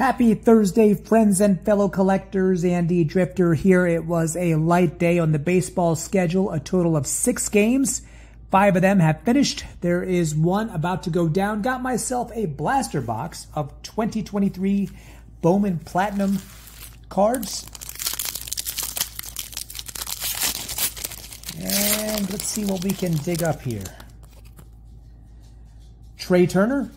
Happy Thursday, friends and fellow collectors. Andy Drifter here. It was a light day on the baseball schedule, a total of six games. Five of them have finished. There is one about to go down. Got myself a blaster box of 2023 Bowman Platinum cards. And let's see what we can dig up here. Trea Turner,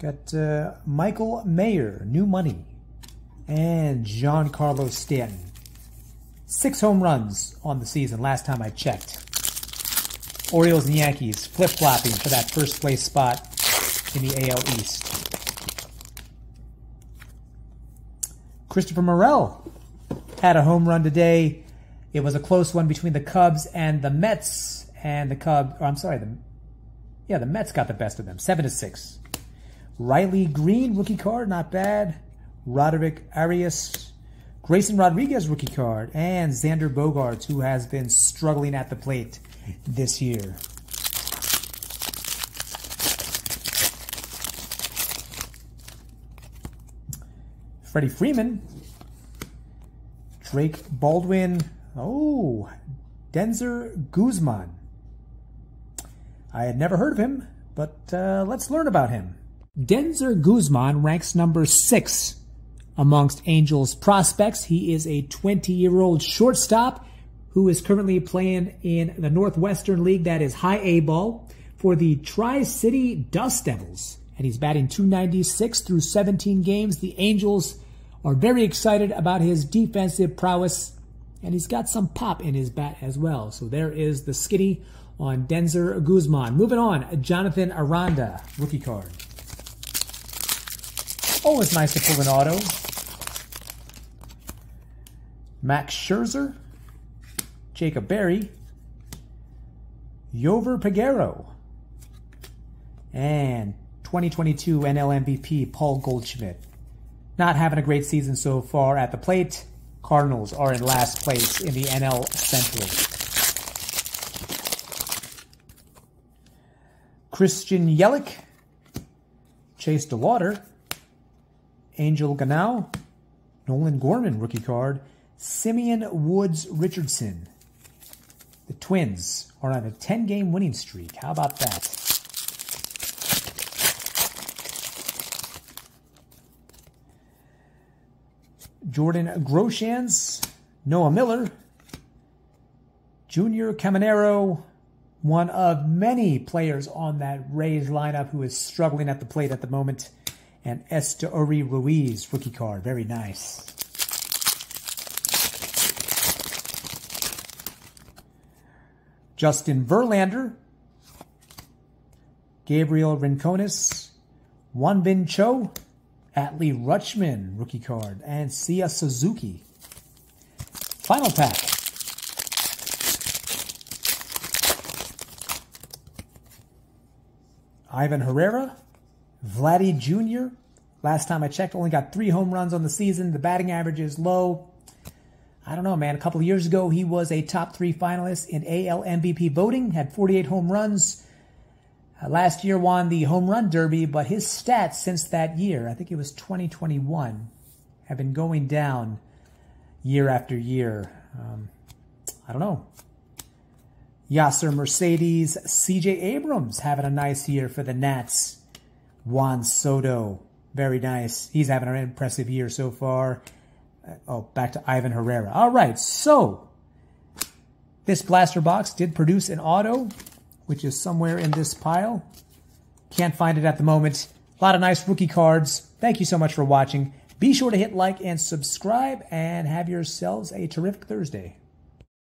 Got uh, Michael Mayer, new money, and Giancarlo Stanton. Six home runs on the season last time I checked. Orioles and Yankees flip-flopping for that first place spot in the AL East. Christopher Morel had a home run today. It was a close one between the Cubs and the Mets. And the Cubs, I'm sorry, the yeah, the Mets got the best of them, seven to six. Riley Greene, rookie card, not bad. Roderick Arias, Grayson Rodriguez, rookie card, and Xander Bogaerts, who has been struggling at the plate this year. Freddie Freeman, Drake Baldwin, oh, Denzer Guzman. I had never heard of him, but uh, let's learn about him. Denzer Guzman ranks number six amongst Angels prospects. He is a 20 year old shortstop who is currently playing in the Northwestern League, that is high A ball, for the Tri City Dust Devils. And he's batting 296 through 17 games. The Angels are very excited about his defensive prowess, and he's got some pop in his bat as well. So there is the skinny on Denzer Guzman. Moving on, Jonathan Aranda, rookie card. Always nice to pull an auto. Max Scherzer, Jacob Berry, Liover Peguero, and 2022 NL MVP Paul Goldschmidt. Not having a great season so far at the plate. Cardinals are in last place in the NL Central. Christian Yelich, Chase DeLauter, Angel Genao, Nolan Gorman rookie card, Simeon Woods Richardson. The Twins are on a 10 game winning streak. How about that? Jordan Groshans, Noah Miller, Junior Caminero, one of many players on that Rays lineup who is struggling at the plate at the moment and Esteury Ruiz rookie card. Very nice. Justin Verlander, Gabriel Rincones, Won-Bin Cho, Adley Rutschman rookie card, and Seiya Suzuki. Final pack. Ivan Herrera, Vladdy Jr., last time I checked, only got three home runs on the season. The batting average is low. I don't know, man. A couple of years ago, he was a top three finalist in AL MVP voting, had 48 home runs. Uh, last year won the home run derby, but his stats since that year, I think it was 2021, have been going down year after year. Um, I don't know. Yasser Mercedes, CJ Abrams having a nice year for the Nats. Juan Soto, very nice. He's having an impressive year so far. Uh, oh, back to Ivan Herrera. All right, so this blaster box did produce an auto, which is somewhere in this pile. Can't find it at the moment. A lot of nice rookie cards. Thank you so much for watching. Be sure to hit like and subscribe and have yourselves a terrific Thursday.